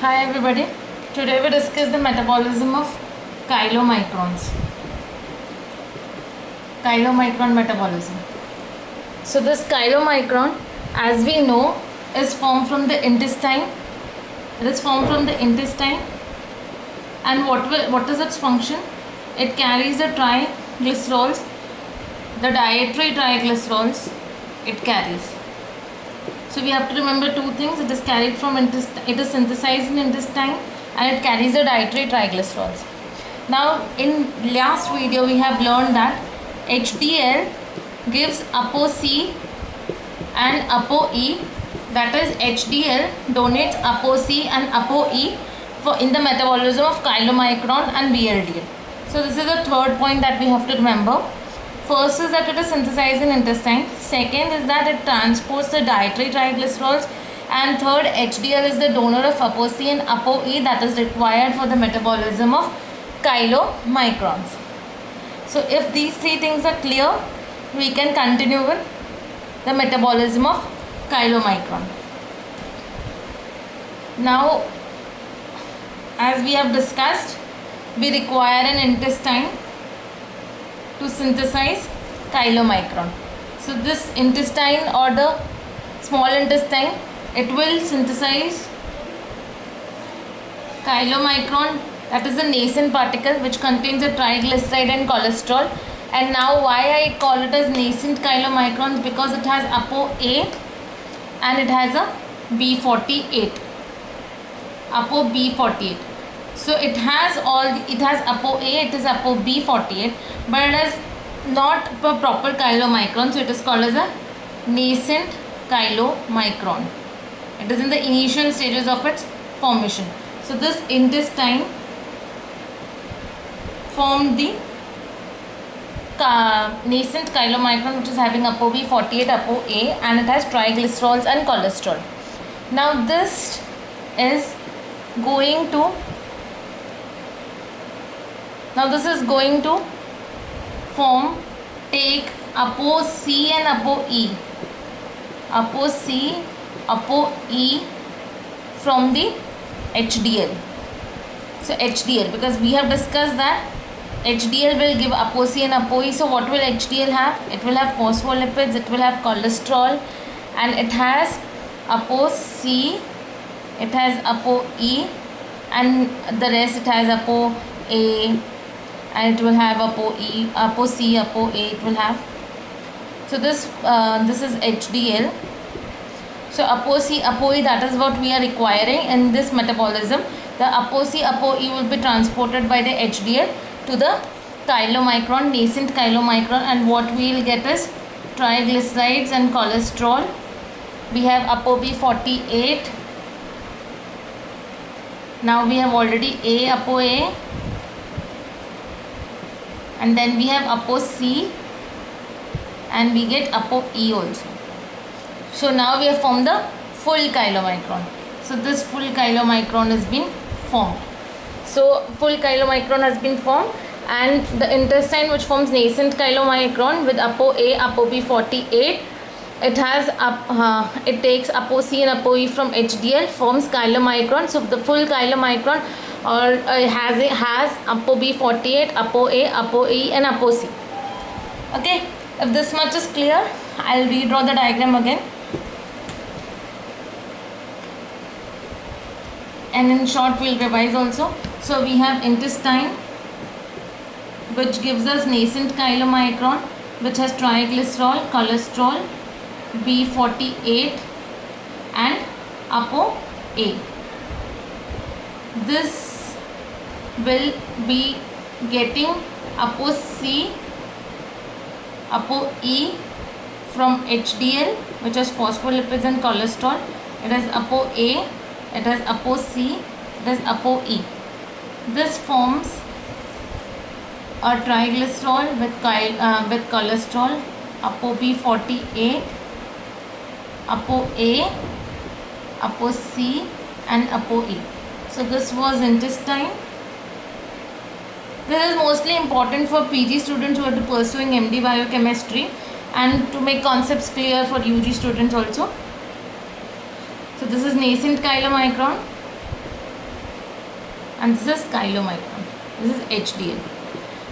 Hi everybody. Today we discuss the metabolism of chylomicrons. Chylomicron metabolism. So this chylomicron, as we know, is formed from the intestine. It is formed from the intestine. And what will what is its function? It carries the triglycerols, the dietary triglycerols. It carries. So we have to remember two things. It is carried from intestine. It is synthesized in intestine, and it carries the dietary triglycerols. Now, in last video, we have learned that HDL gives ApoC and ApoE. That is, HDL donates ApoC and ApoE for in the metabolism of chylomicron and VLDL. So this is the third point that we have to remember. First is that it is synthesized in intestine. Second is that it transports the dietary triglycerols. And third, HDL is the donor of ApoC and ApoE that is required for the metabolism of chylomicrons. So if these three things are clear, we can continue with the metabolism of chylomicron. Now, as we have discussed, we require an intestine to synthesize chylomicron. So this intestine or the small intestine, it will synthesize chylomicron that is a nascent particle which contains a triglyceride and cholesterol. And now why I call it as nascent chylomicrons because it has ApoA and it has a B48 Apo B48 so it has all it has ApoA it is Apo B48 but it has not a proper chylomicron so it is called as a nascent chylomicron. It is in the initial stages of its formation. So this intestine formed the nascent chylomicron which is having ApoB48 ApoA and it has triglycerols and cholesterol. Now this is going to now this is going to form take apo C and apo E apo C apo E from the HDL so HDL because we have discussed that HDL will give apo C and apo E. So what will HDL have? It will have phospholipids, it will have cholesterol and it has apo C, it has apo E, and the rest it has ApoA and it will have ApoE, ApoC, ApoA it will have. So this uh, this is HDL. So ApoC, ApoE that is what we are requiring in this metabolism. The ApoC, ApoE will be transported by the HDL to the chylomicron, nascent chylomicron and what we will get is triglycerides and cholesterol. We have ApoB48. Now we have already A, ApoA and then we have apo C and we get apo E also. So now we have formed the full chylomicron. So this full chylomicron has been formed. So full chylomicron has been formed and the intestine which forms nascent chylomicron with apo A, apo B 48 it has uh, it takes ApoC and ApoE from HDL forms chylomicron so the full chylomicron or uh, has it has ApoB48 ApoA ApoE and ApoC okay if this much is clear I'll redraw the diagram again. And in short we'll revise also. So we have intestine which gives us nascent chylomicron which has triglycerol, cholesterol, B48 and ApoA. This will be getting ApoC, E from HDL which is phospholipids and cholesterol. It has A it has C it has E This forms a triglycerol with, uh, with cholesterol, ApoB48, ApoA, C and apo E. So this was intestine. This is mostly important for PG students who are pursuing MD biochemistry and to make concepts clear for UG students also. So this is nascent chylomicron and this is chylomicron. This is HDL.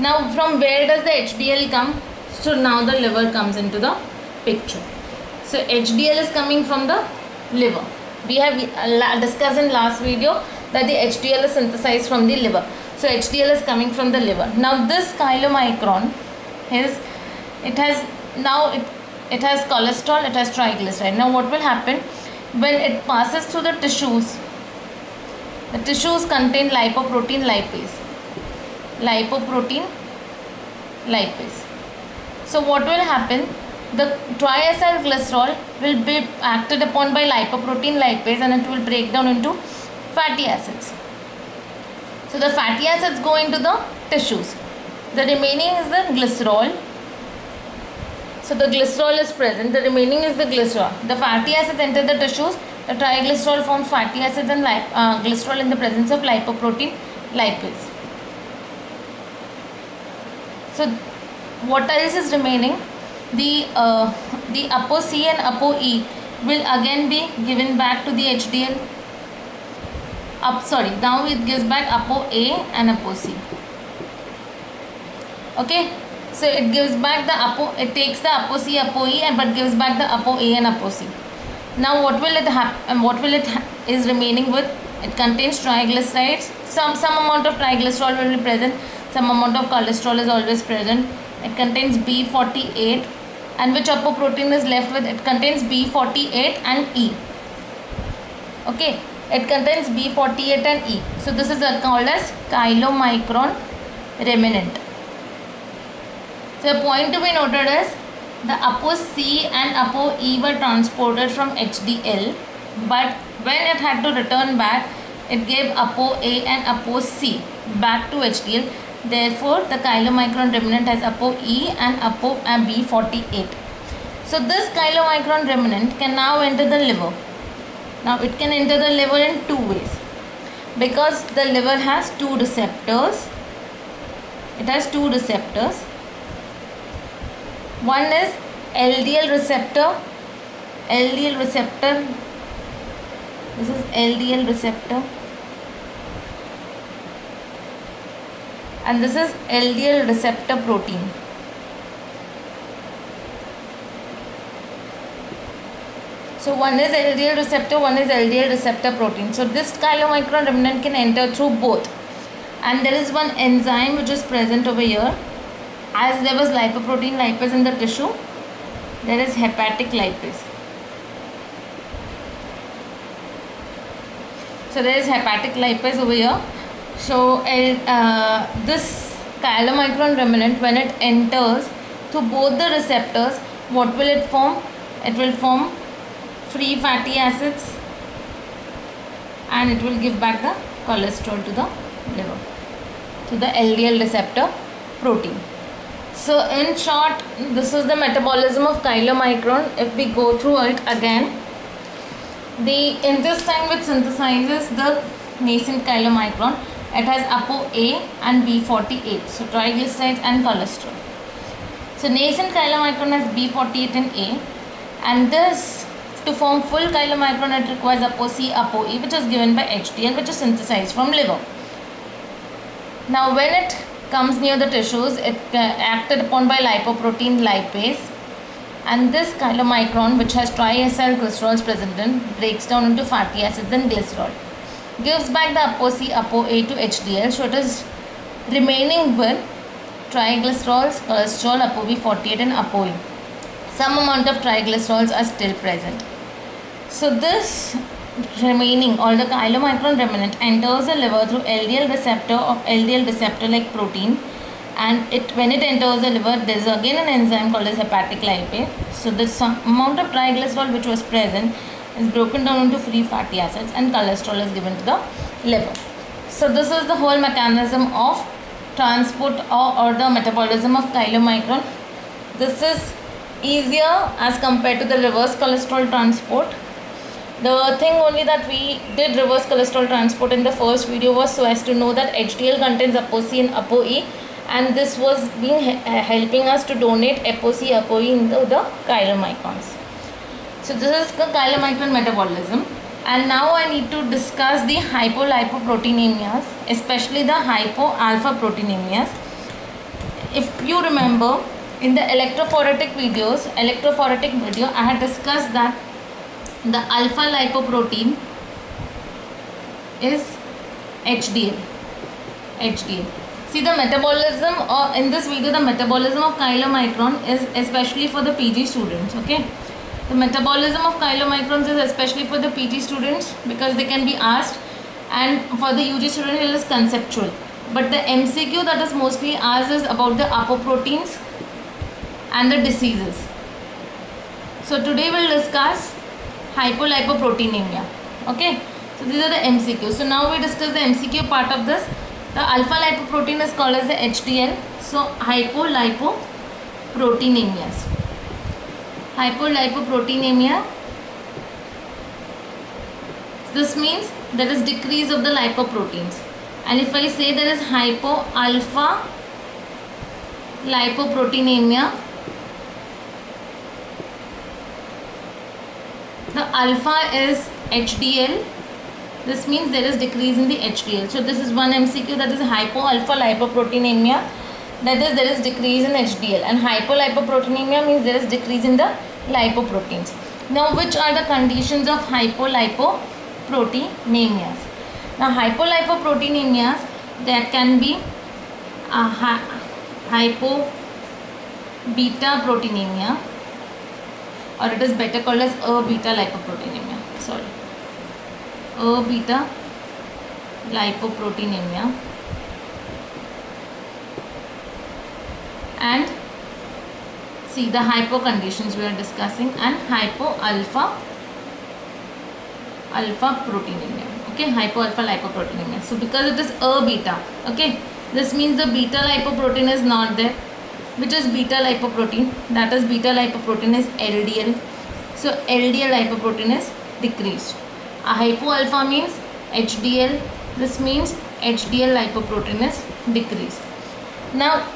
Now from where does the HDL come? So now the liver comes into the picture. So HDL is coming from the liver. We have uh, discussed in last video that the HDL is synthesized from the liver. So HDL is coming from the liver. Now this chylomicron is, it has, now it, it has cholesterol, it has triglyceride. Now what will happen when it passes through the tissues? The tissues contain lipoprotein lipase. Lipoprotein lipase. So what will happen? The triacylglycerol will be acted upon by lipoprotein lipase and it will break down into fatty acids. So the fatty acids go into the tissues. The remaining is the glycerol. So the glycerol is present. The remaining is the glycerol. The fatty acids enter the tissues. The triglycerol forms fatty acids and uh, glycerol in the presence of lipoprotein lipase. So what else is remaining? The uh, the ApoC and ApoE will again be given back to the HDL up sorry now it gives back apo a and apo c. Okay? So it gives back the apo it takes the apo c apo e and but gives back the apo a and apo c. Now what will it happen And what will it is remaining with? It contains triglycerides. Some some amount of triglycerol will be present. Some amount of cholesterol is always present. It contains b48 and which apoprotein is left with? It contains b48 and e. Okay it contains B48 and E. So this is called as chylomicron remnant. So the point to be noted is the apo C and apo E were transported from HDL but when it had to return back it gave apo A and apo C back to HDL. Therefore the chylomicron remnant has apo E and apo B48. So this chylomicron remnant can now enter the liver now it can enter the liver in two ways because the liver has two receptors. It has two receptors. One is LDL receptor. LDL receptor. This is LDL receptor. And this is LDL receptor protein. So one is LDL receptor, one is LDL receptor protein. So this chylomicron remnant can enter through both. And there is one enzyme which is present over here. As there was lipoprotein lipase in the tissue, there is hepatic lipase. So there is hepatic lipase over here. So uh, this chylomicron remnant when it enters through both the receptors, what will it form? It will form free fatty acids and it will give back the cholesterol to the liver to the LDL receptor protein. So in short this is the metabolism of chylomicron if we go through it again the intestine which synthesizes the nascent chylomicron it has ApoA and B48 so triglycerides and cholesterol. So nascent chylomicron has B48 and A and this to form full chylomicron, it requires ApoC, ApoE, which is given by HDL, which is synthesized from liver. Now, when it comes near the tissues, it uh, acted upon by lipoprotein lipase, and this chylomicron, which has triacylglycerols present in, breaks down into fatty acids and glycerol. Gives back the ApoC, ApoA to HDL, so it is remaining with triglycerols, cholesterol, ApoB48 and ApoE some amount of triglycerols are still present. So this remaining all the chylomicron remnant enters the liver through LDL receptor of LDL receptor like protein and it when it enters the liver there is again an enzyme called as hepatic lipase. So the amount of triglycerol which was present is broken down into free fatty acids and cholesterol is given to the liver. So this is the whole mechanism of transport or, or the metabolism of chylomicron. This is easier as compared to the reverse cholesterol transport the thing only that we did reverse cholesterol transport in the first video was so as to know that HDL contains ApoC and ApoE and this was being uh, helping us to donate ApoC ApoE into the chylomicrons. So this is the chylomicron metabolism. and now I need to discuss the hypolipoproteinemias especially the hypoalpha proteinemias if you remember in the electrophoretic videos electrophoretic video I had discussed that the alpha lipoprotein is HDL HDL see the metabolism or in this video the metabolism of chylomicron is especially for the PG students okay the metabolism of chylomicrons is especially for the PG students because they can be asked and for the UG students it is conceptual. But the MCQ that is mostly asked is about the apoproteins and the diseases. So today we'll discuss hypolipoproteinemia. Okay. So these are the MCQ. So now we discuss the MCQ part of this. The alpha lipoprotein is called as the HDL. So hypolipoproteinemias hypolipoproteinemia this means there is decrease of the lipoproteins and if I say there is hypo alpha lipoproteinemia the alpha is HDL this means there is decrease in the HDL so this is one MCQ that is hypo alpha lipoproteinemia. That is there is decrease in HDL and hypolipoproteinemia means there is decrease in the lipoproteins. Now which are the conditions of hypolipoproteinemias? Now hypolipoproteinemias there can be a hypo beta proteinemia or it is better called as a beta lipoproteinemia sorry. A beta lipoproteinemia and see the hypo conditions we are discussing and hypo alpha alpha proteinemia okay hypo alpha lipoproteinemia so because it is a beta okay this means the beta lipoprotein is not there which is beta lipoprotein that is beta lipoprotein is LDL so LDL lipoprotein is decreased. A hypo alpha means HDL this means HDL lipoprotein is decreased. Now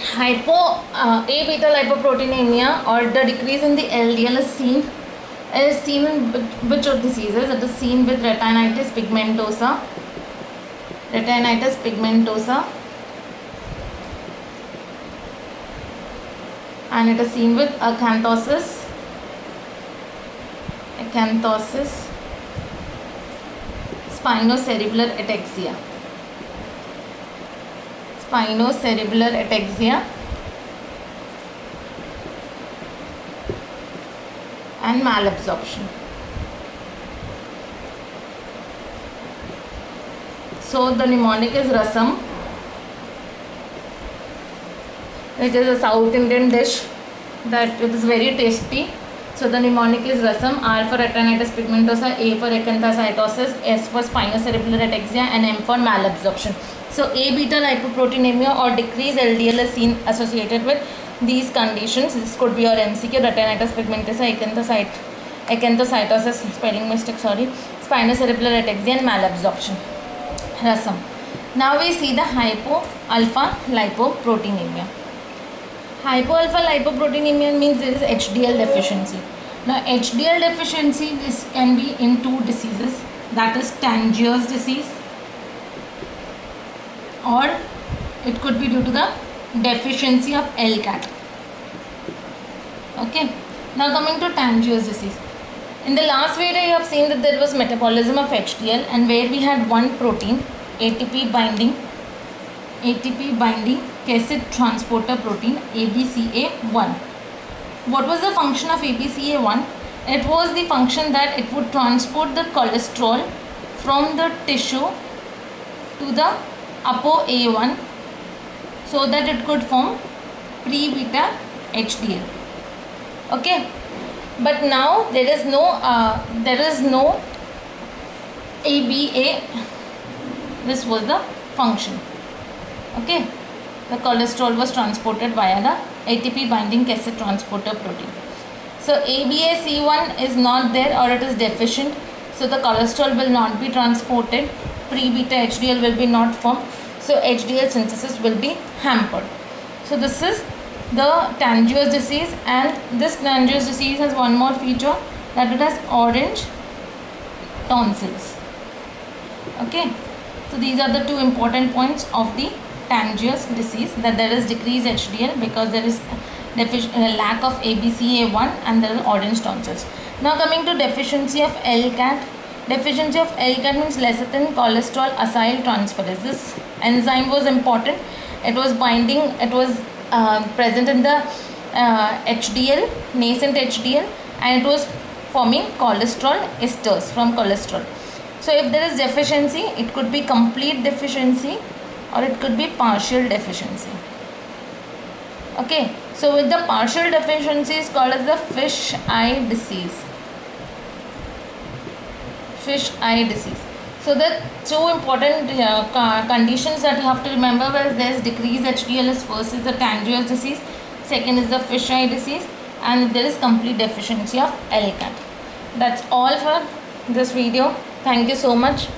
hypo uh, A beta lipoproteinemia or the decrease in the LDL is seen is seen in which of diseases? It is seen with retinitis pigmentosa, retinitis pigmentosa, and it is seen with acanthosis, acanthosis, spinocerebellar ataxia spinocerebellar ataxia and malabsorption. So the mnemonic is rasam. It is a South Indian dish that it is very tasty. So the mnemonic is rasam, R for retinitis pigmentosa, A for acanthocytosis, S for spinocerebellar ataxia and M for malabsorption. So A beta lipoproteinemia or decreased LDL is seen associated with these conditions. This could be your MCQ, retinitis pigmentosa, acanthocyte, acanthocytosis, spelling mistake, sorry, spinocerebellar ataxia and malabsorption. Rasam. Now we see the hypo-alpha lipoproteinemia. Hypo-alpha lipoproteinemia means there is HDL deficiency. Now HDL deficiency this can be in two diseases that is Tangier's disease or it could be due to the deficiency of LCAT. Okay. Now coming to Tangier's disease. In the last video you have seen that there was metabolism of HDL and where we had one protein ATP binding ATP binding cassette transporter protein ABCA1. What was the function of ABCA1? It was the function that it would transport the cholesterol from the tissue to the ApoA1 so that it could form pre-beta HDL. Okay, but now there is no uh, there is no ABA. This was the function. Okay, the cholesterol was transported via the ATP binding cassette transporter protein. So ABAC1 is not there or it is deficient. So the cholesterol will not be transported pre-beta HDL will be not formed. So HDL synthesis will be hampered. So this is the Tangier's disease and this Tangier's disease has one more feature that it has orange tonsils okay so these are the two important points of the Tangiers disease that there is decreased HDL because there is uh, lack of ABCA1 and there are orange tonsils. Now coming to deficiency of LCAT. Deficiency of LCAT means lecithin cholesterol acyl transferase. This enzyme was important. It was binding, it was uh, present in the uh, HDL, nascent HDL and it was forming cholesterol esters from cholesterol. So if there is deficiency, it could be complete deficiency or it could be partial deficiency. Okay, so with the partial deficiency is called as the fish eye disease. Fish eye disease. So the two important uh, conditions that you have to remember is there is decreased HDL is first is the Tangiers disease, second is the fish eye disease and there is complete deficiency of LCAT. That's all for this video. Thank you so much.